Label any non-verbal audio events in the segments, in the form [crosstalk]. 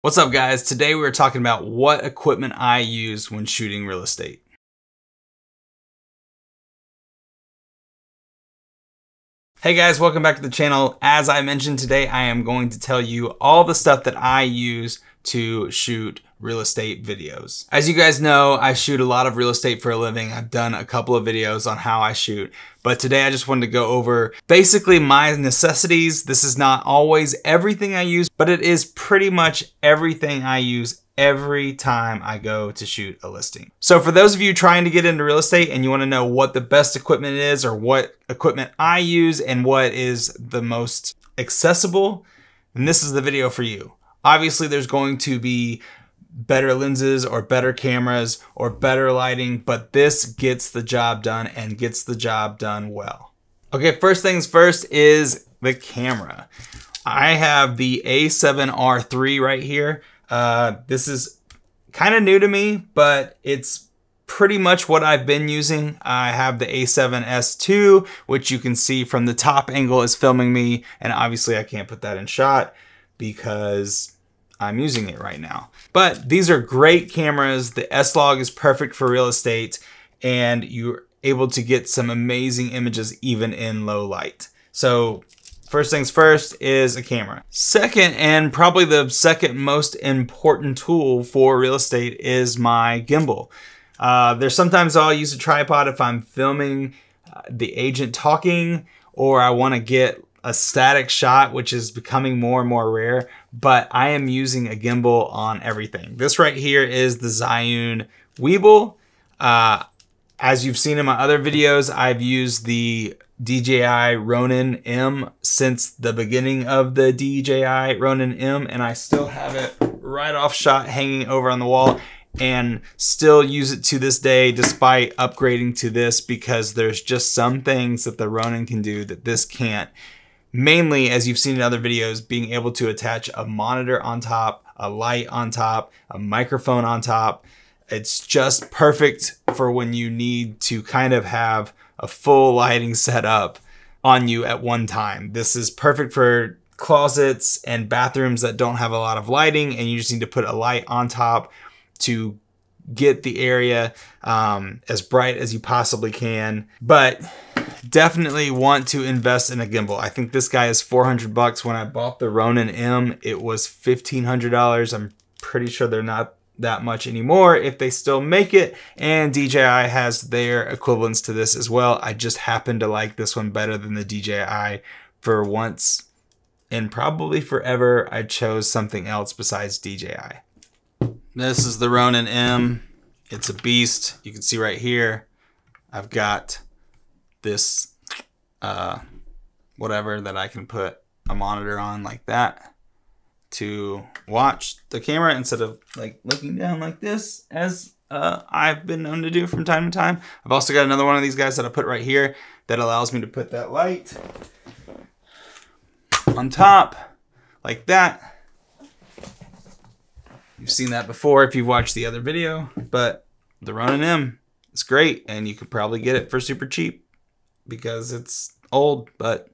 What's up guys? Today we're talking about what equipment I use when shooting real estate. Hey guys, welcome back to the channel. As I mentioned today, I am going to tell you all the stuff that I use to shoot real estate videos. As you guys know, I shoot a lot of real estate for a living. I've done a couple of videos on how I shoot, but today I just wanted to go over basically my necessities. This is not always everything I use, but it is pretty much everything I use every time I go to shoot a listing. So for those of you trying to get into real estate and you want to know what the best equipment is or what equipment I use and what is the most accessible, then this is the video for you. Obviously there's going to be better lenses or better cameras or better lighting, but this gets the job done and gets the job done well. Okay, first things first is the camera. I have the A7R3 right here. Uh, this is kind of new to me, but it's pretty much what I've been using. I have the A7S2, which you can see from the top angle is filming me, and obviously I can't put that in shot because I'm using it right now. But these are great cameras. The S-Log is perfect for real estate, and you're able to get some amazing images even in low light. So First things first is a camera. Second, and probably the second most important tool for real estate is my gimbal. Uh, there's sometimes I'll use a tripod if I'm filming uh, the agent talking or I want to get a static shot, which is becoming more and more rare, but I am using a gimbal on everything. This right here is the Zhiyun Weebill. Uh, as you've seen in my other videos, I've used the DJI Ronin M since the beginning of the DJI Ronin M and I still have it right off shot hanging over on the wall and still use it to this day despite upgrading to this because there's just some things that the Ronin can do that this can't. Mainly, as you've seen in other videos, being able to attach a monitor on top, a light on top, a microphone on top. It's just perfect for when you need to kind of have a full lighting setup on you at one time. This is perfect for closets and bathrooms that don't have a lot of lighting and you just need to put a light on top to get the area um, as bright as you possibly can. But definitely want to invest in a gimbal. I think this guy is 400 bucks. When I bought the Ronin M, it was $1,500. I'm pretty sure they're not that much anymore if they still make it. And DJI has their equivalents to this as well. I just happen to like this one better than the DJI for once and probably forever. I chose something else besides DJI. This is the Ronin M. It's a beast. You can see right here. I've got this uh, whatever that I can put a monitor on like that to watch the camera instead of like looking down like this as uh, I've been known to do from time to time. I've also got another one of these guys that I put right here that allows me to put that light on top like that. You've seen that before if you've watched the other video, but the Ronin M is great and you could probably get it for super cheap because it's old, but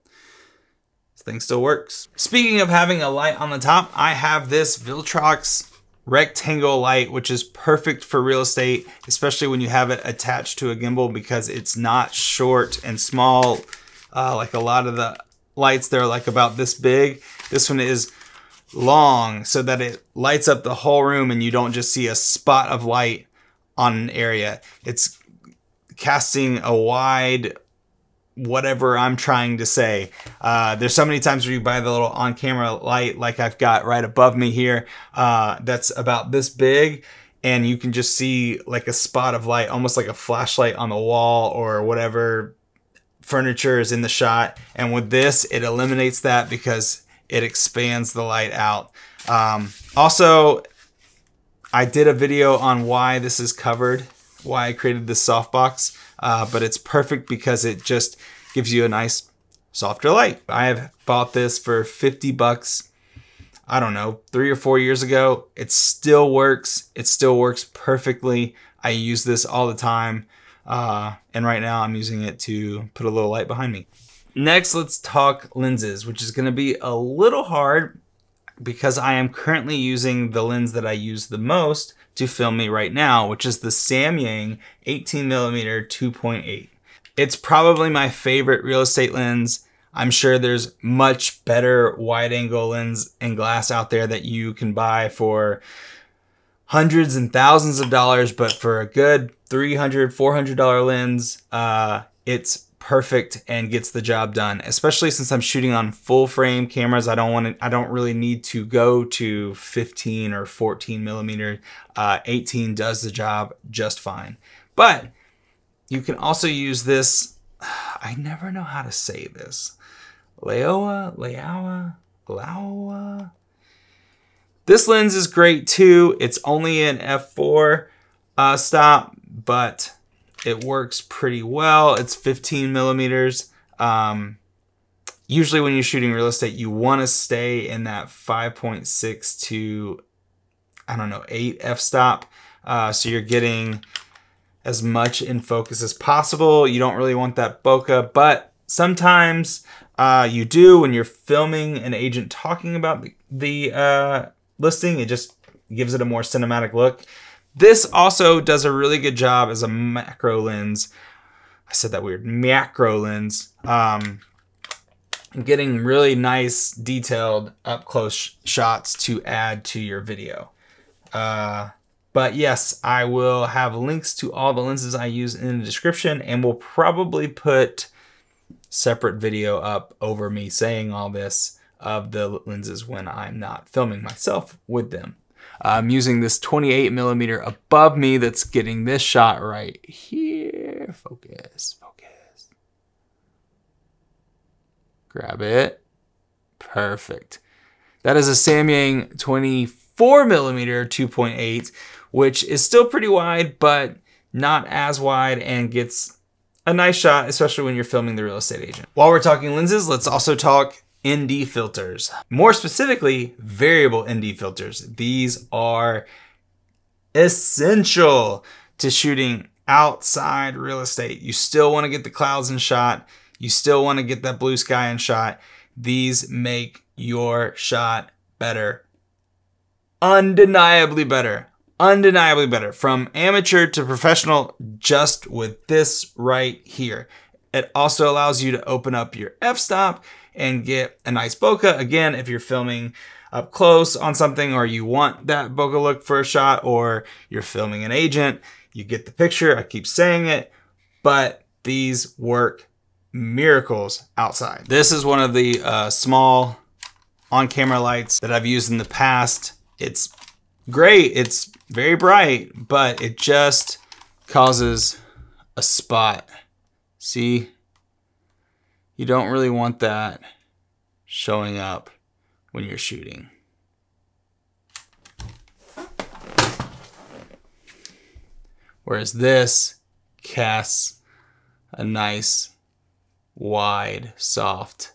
this thing still works. Speaking of having a light on the top, I have this Viltrox rectangle light, which is perfect for real estate, especially when you have it attached to a gimbal because it's not short and small. Uh, like a lot of the lights, they're like about this big. This one is long so that it lights up the whole room and you don't just see a spot of light on an area. It's casting a wide whatever I'm trying to say. Uh, there's so many times where you buy the little on-camera light like I've got right above me here uh, that's about this big and you can just see like a spot of light, almost like a flashlight on the wall or whatever furniture is in the shot. And with this, it eliminates that because it expands the light out. Um, also, I did a video on why this is covered, why I created this softbox uh, but it's perfect because it just gives you a nice softer light. I have bought this for 50 bucks. I don't know, three or four years ago. It still works. It still works perfectly. I use this all the time. Uh, and right now I'm using it to put a little light behind me. Next, let's talk lenses, which is gonna be a little hard. because I am currently using the lens that I use the most to film me right now, which is the Samyang 18mm 2.8. It's probably my favorite real estate lens. I'm sure there's much better wide angle lens and glass out there that you can buy for hundreds and thousands of dollars, but for a good 300 $400 lens, uh, it's perfect and gets the job done. Especially since I'm shooting on full frame cameras, I don't want to. I don't really need to go to 15 or 14 millimeter. Uh, 18 does the job just fine. But you can also use this. [sighs] I never know how to say this. Leoa, Leoa, Laowa. This lens is great too. It's only an f4 uh, stop, but it works pretty well. It's 15 millimeters. Um, usually when you're shooting real estate, you want to stay in that 5.6 to, I don't know, 8 f-stop. Uh, so you're getting as much in focus as possible. You don't really want that bokeh, but sometimes uh, you do when you're filming an agent talking about the, the uh, listing. It just gives it a more cinematic look. This also does a really good job as a macro lens. I said that weird, macro lens. Um, getting really nice, detailed, up close shots to add to your video. Uh, but yes, I will have links to all the lenses I use in the description and we'll probably put separate video up over me saying all this of the lenses when I'm not filming myself with them. I'm using this 28 millimeter above me that's getting this shot right here. Focus, focus. Grab it. Perfect. That is a Samyang 24 millimeter 2.8, which is still pretty wide, but not as wide and gets a nice shot, especially when you're filming the real estate agent. While we're talking lenses, let's also talk ND filters. More specifically, variable ND filters. These are essential to shooting outside real estate. You still want to get the clouds in shot. You still want to get that blue sky in shot. These make your shot better. Undeniably better undeniably better from amateur to professional just with this right here. It also allows you to open up your f-stop and get a nice bokeh. Again, if you're filming up close on something or you want that bokeh look for a shot or you're filming an agent, you get the picture. I keep saying it, but these work miracles outside. This is one of the uh, small on-camera lights that I've used in the past. It's great. It's very bright, but it just causes a spot. See? You don't really want that showing up when you're shooting. Whereas this casts a nice, wide, soft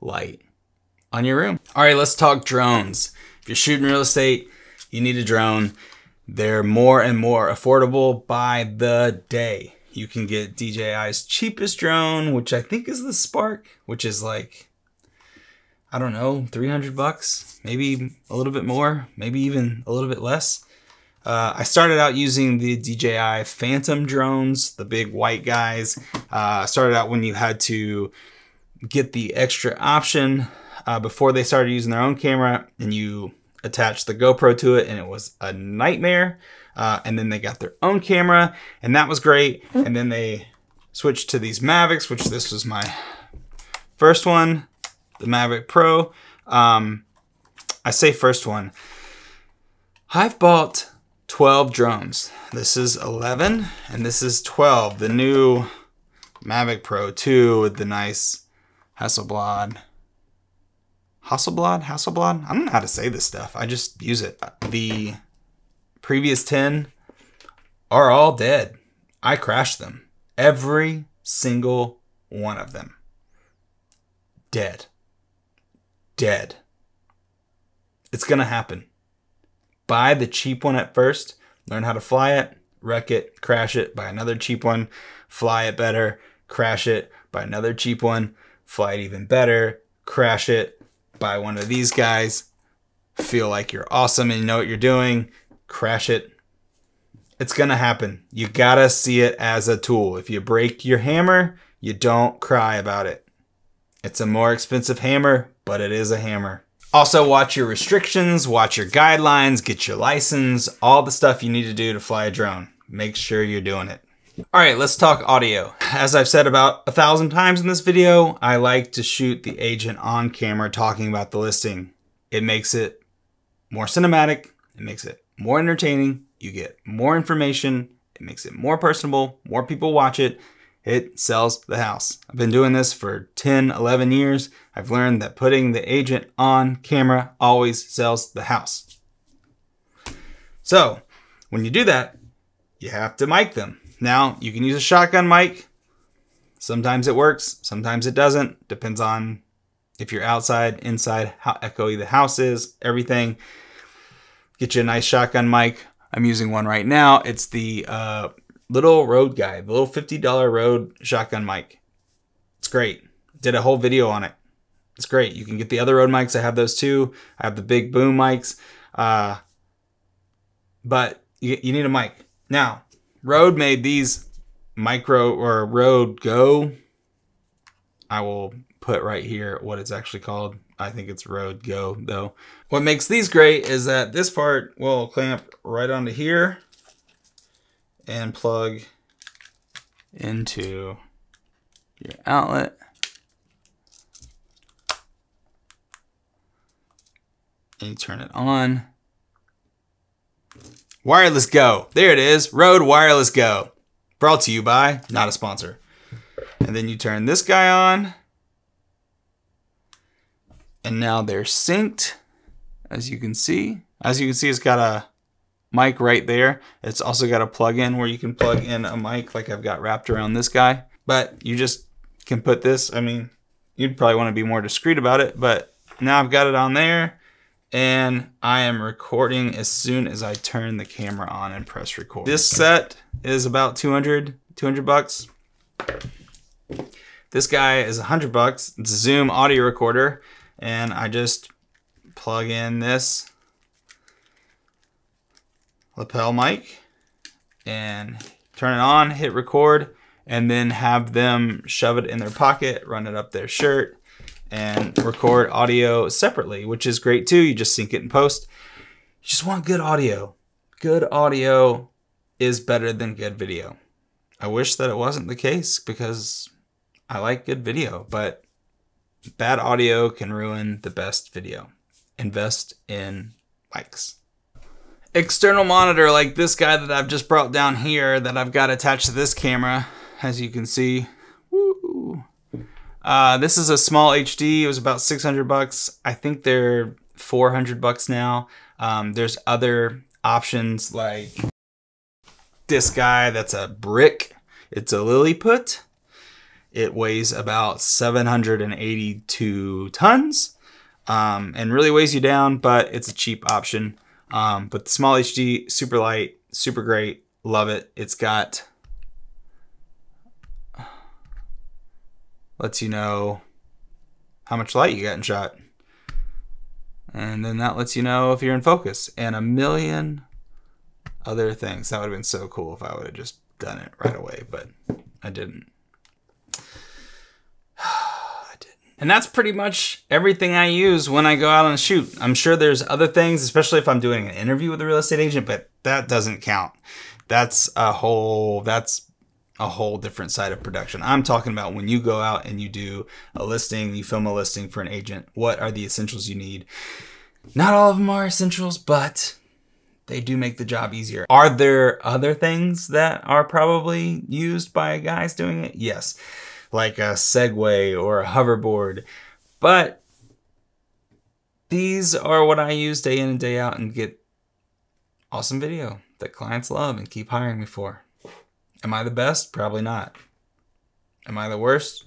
light on your room. All right, let's talk drones. If you're shooting real estate, you need a drone. They're more and more affordable by the day. You can get DJI's cheapest drone, which I think is the Spark, which is like, I don't know, 300 bucks, maybe a little bit more, maybe even a little bit less. Uh, I started out using the DJI Phantom drones, the big white guys. Uh, started out when you had to get the extra option uh, before they started using their own camera and you attached the GoPro to it and it was a nightmare. Uh, and then they got their own camera and that was great. And then they switched to these Mavics, which this was my first one, the Mavic Pro. Um, I say first one. I've bought 12 drones. This is 11 and this is 12. The new Mavic Pro 2 with the nice Hasselblad Hasselblad? Hasselblad? I don't know how to say this stuff. I just use it. The previous 10 are all dead. I crashed them. Every single one of them. Dead. Dead. It's going to happen. Buy the cheap one at first, learn how to fly it, wreck it, crash it, buy another cheap one, fly it better, crash it, buy another cheap one, fly it even better, crash it, buy one of these guys, feel like you're awesome and you know what you're doing, crash it. It's gonna happen. You gotta see it as a tool. If you break your hammer, you don't cry about it. It's a more expensive hammer, but it is a hammer. Also, watch your restrictions, watch your guidelines, get your license, all the stuff you need to do to fly a drone. Make sure you're doing it. All right, let's talk audio. As I've said about a thousand times in this video, I like to shoot the agent on camera talking about the listing. It makes it more cinematic, it makes it more entertaining, you get more information, it makes it more personable, more people watch it, it sells the house. I've been doing this for 10, 11 years. I've learned that putting the agent on camera always sells the house. So when you do that, you have to mic them. Now you can use a shotgun mic. Sometimes it works, sometimes it doesn't. Depends on if you're outside, inside, how echoey the house is, everything. Get you a nice shotgun mic. I'm using one right now. It's the uh, little Rode guy, the little $50 Rode shotgun mic. It's great. Did a whole video on it. It's great. You can get the other Rode mics. I have those too. I have the big boom mics. Uh, but you, you need a mic. Now, Rode made these micro or Rode Go. I will put right here what it's actually called. I think it's Rode Go though. What makes these great is that this part will clamp right onto here and plug into your outlet. And you turn it on. Wireless Go. There it is. Rode Wireless Go. Brought to you by, not a sponsor. And then you turn this guy on. And now they're synced, as you can see. As you can see, it's got a mic right there. It's also got a plug-in where you can plug in a mic like I've got wrapped around this guy. But you just can put this, I mean, you'd probably want to be more discreet about it, but now I've got it on there and I am recording as soon as I turn the camera on and press record. This set is about 200, 200 bucks. This guy is 100 bucks. It's a Zoom audio recorder and I just plug in this lapel mic and turn it on, hit record, and then have them shove it in their pocket, run it up their shirt, and record audio separately, which is great too. You just sync it in post. You just want good audio. Good audio is better than good video. I wish that it wasn't the case because I like good video, but bad audio can ruin the best video. Invest in mics external monitor like this guy that I've just brought down here that I've got attached to this camera, as you can see. Uh, this is a small HD. It was about 600 bucks. I think they're 400 bucks now. Um, there's other options like this guy that's a brick. It's a Lilliput. It weighs about 782 tons um, and really weighs you down, but it's a cheap option. Um, but the small HD, super light, super great. Love it. It's got, lets you know how much light you got in shot. And then that lets you know if you're in focus and a million other things. That would have been so cool if I would have just done it right away, but [sighs] I didn't. And that's pretty much everything I use when I go out on a shoot. I'm sure there's other things, especially if I'm doing an interview with a real estate agent, but that doesn't count. That's a whole, that's a whole different side of production. I'm talking about when you go out and you do a listing, you film a listing for an agent, what are the essentials you need? Not all of them are essentials, but they do make the job easier. Are there other things that are probably used by guys doing it? Yes like a Segway or a hoverboard. But these are what I use day in and day out and get awesome video that clients love and keep hiring me for. Am I the best? Probably not. Am I the worst?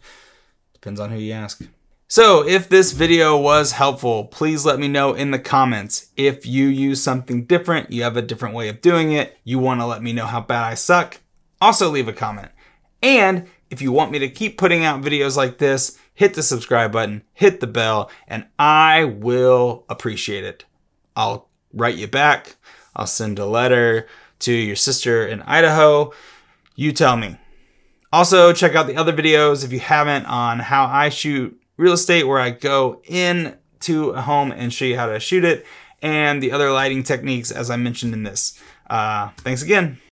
Depends on who you ask. So if this video was helpful, please let me know in the comments. If you use something different, you have a different way of doing it, you wanna let me know how bad I suck, also leave a comment. And if you want me to keep putting out videos like this, hit the subscribe button, hit the bell, and I will appreciate it. I'll write you back. I'll send a letter to your sister in Idaho. You tell me. Also, check out the other videos if you haven't on how I shoot real estate, where I go in to a home and show you how to shoot it, and the other lighting techniques as I mentioned in this. Uh, thanks again.